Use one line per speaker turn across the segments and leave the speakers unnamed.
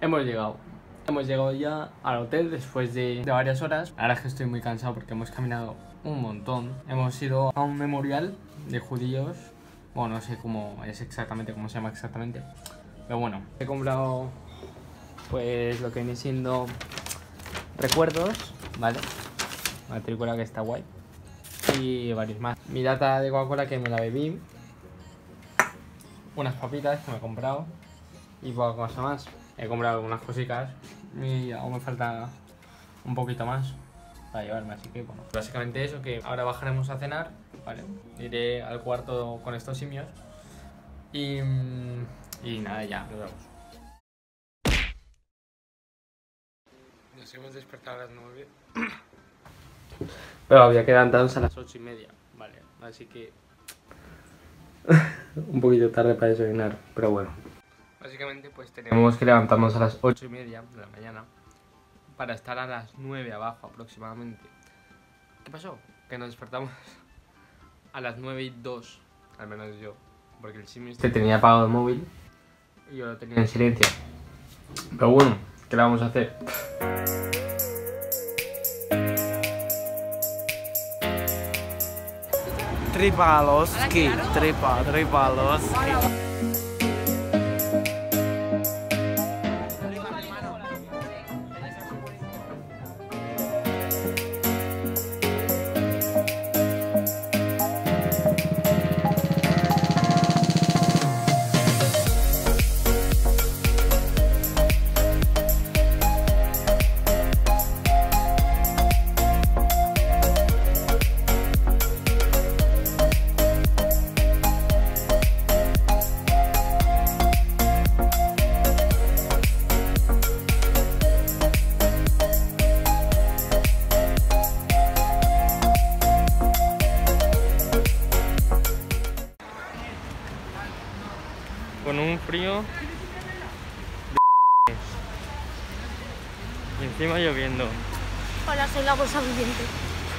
hemos llegado. Hemos llegado ya al hotel después de, de varias horas. Ahora es que estoy muy cansado porque hemos caminado un montón. Hemos ido a un memorial de judíos. Bueno, no sé cómo es exactamente, cómo se llama exactamente. Pero bueno, he comprado pues lo que viene siendo recuerdos, ¿vale? Matrícula que está guay. Y varios más. Mi lata de Coca-Cola que me la bebí. Unas papitas que me he comprado. Y poca cosa más. He comprado algunas cositas. Y aún me falta un poquito más para llevarme, así que bueno. Básicamente eso, que ahora bajaremos a cenar, ¿vale? Iré al cuarto con estos simios. Y, mm, y nada, ya, nos vemos. Nos hemos despertado a las 9. Pero había que levantarnos a las 8 y media, vale. Así que. un poquito tarde para desayunar, pero bueno. Básicamente, pues tenemos que levantarnos a las 8 y media de la mañana para estar a las 9 abajo aproximadamente. ¿Qué pasó? Que nos despertamos a las 9 y 2, al menos yo. Porque el simio este tenía apagado el móvil y yo lo tenía en silencio. Pero bueno, ¿qué le vamos a hacer?
Tripaloski, tripa, tripaloski.
Con un frío. de Y encima lloviendo.
Hola, soy la bolsa viviente.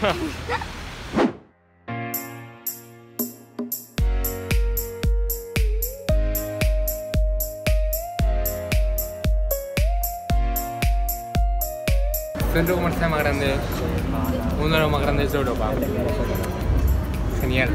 Centro comercial más grande. Uno de los más grandes de Europa. Genial.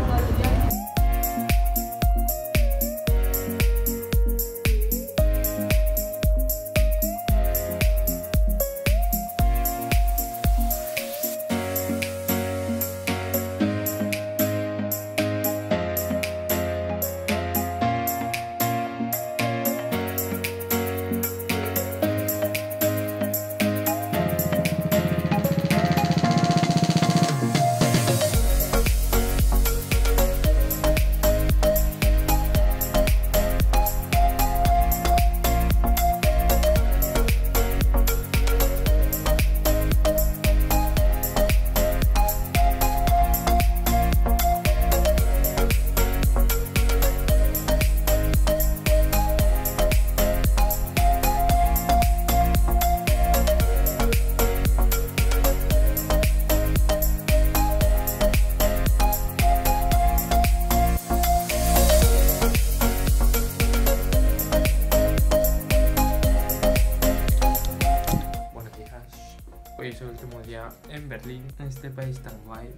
En este país tan guay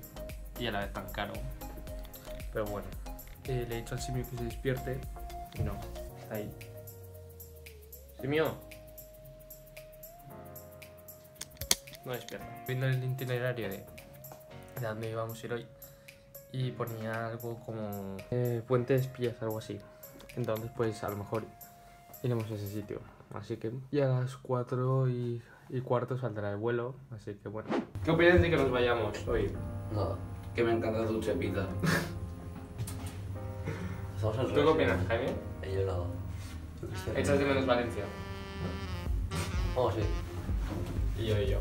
y a la vez tan caro. Pero bueno, eh, le he dicho al simio que se despierte y no, está ahí. Simio, no despierta. Viendo el itinerario de, de dónde íbamos a ir hoy y ponía algo como eh, Puente de Espías, algo así. Entonces, pues a lo mejor iremos a ese sitio. Así que ya a las 4 y, y cuarto saldrá el vuelo. Así que bueno. ¿Qué opinas de que nos vayamos hoy?
Nada, que me encanta tu chepita.
¿Tú qué opinas. Jaime?
He llorado.
Echas de menos Valencia.
Oh, sí.
Y yo y yo.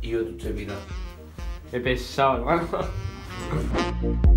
Y yo tu chepita.
He pesado, hermano.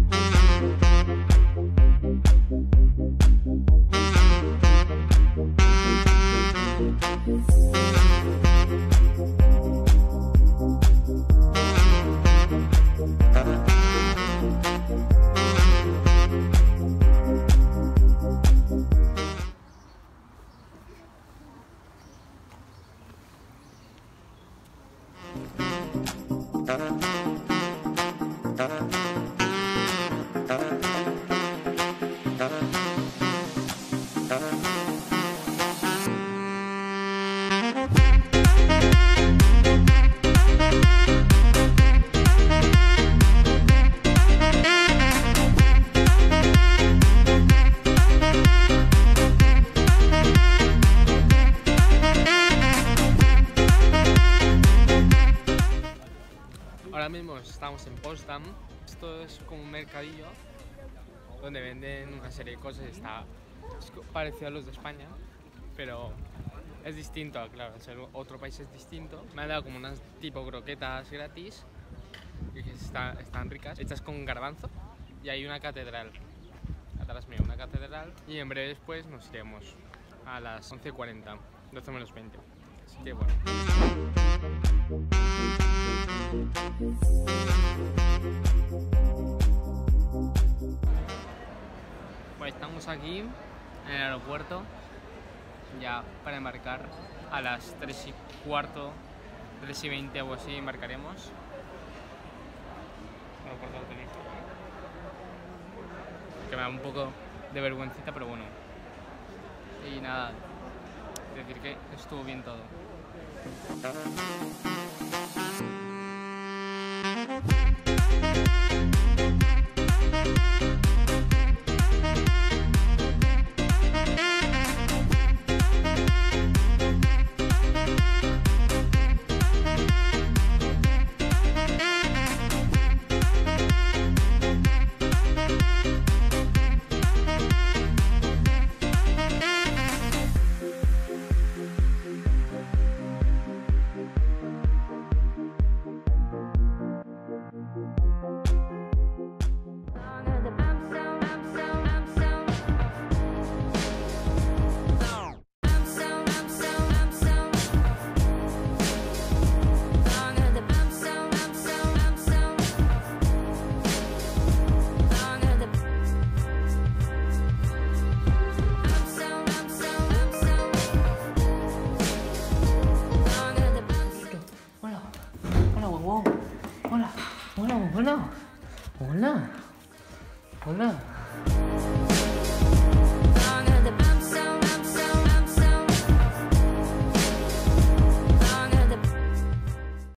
Estamos en Potsdam. Esto es como un mercadillo donde venden una serie de cosas. Está parecido a los de España, pero es distinto, claro, ser otro país es distinto. Me han dado como unas tipo croquetas gratis, que está- están ricas, hechas con garbanzo. Y hay una catedral, atrás mío, una catedral. Y en breve después nos iremos a las 11.40, 12 menos 20. Así que bueno. Estamos aquí en el aeropuerto, ya para embarcar a las 3 y cuarto, 3 y 20 o así embarcaremos. Que me da un poco de vergüencita, pero bueno. Y nada, decir que estuvo bien todo.
Guau, guau. Hola, hola, hola, hola, hola.